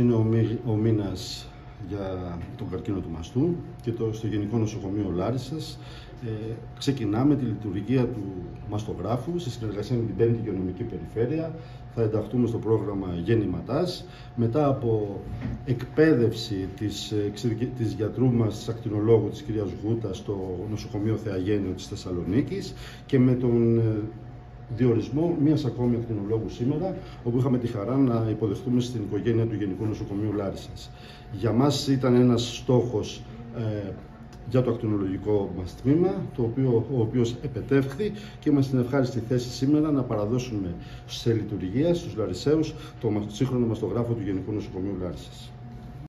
Είναι ο, μη, ο μήνας για τον καρκίνο του μαστού και το, στο Γενικό Νοσοκομείο Λάρισας ε, ξεκινάμε τη λειτουργία του μαστογράφου σε συνεργασία με την 5η Υγειονομική Περιφέρεια. Θα ενταχθούμε στο πρόγραμμα Γέννηματάς μετά από εκπαίδευση της, της γιατρού μας, της ακτινολόγου της κυρίας Γούτα στο νοσοκομείο Θεαγένειο της Θεσσαλονίκης και με τον ε, διορισμό μιας ακόμη ακτινολόγου σήμερα, όπου είχαμε τη χαρά να υποδεχτούμε στην οικογένεια του Γενικού Νοσοκομείου Λάρισας. Για μας ήταν ένας στόχος ε, για το ακτινολογικό μας τμήμα, το οποίο, ο οποίος επετεύχθη και είμαστε στην ευχάριστη θέση σήμερα να παραδώσουμε σε λειτουργία στους Λαρισαίους το σύγχρονο μαστογράφο του Γενικού Νοσοκομείου Λάρισας.